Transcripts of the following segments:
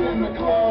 in the cloud.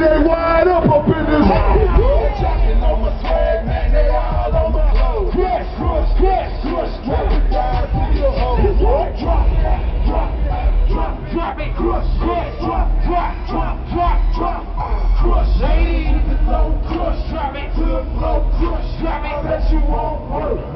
they wide up up in this house. Talking on my swag, man, they all on my clothes. Crush, crush, crush, crush, drop it down to your hoe. Drop, drop, drop, drop, drop it, crush, crush, crush, crush, crush, drop, drop, crush, lady, low crush, drop it to the flow, crush, drop it that you won't work.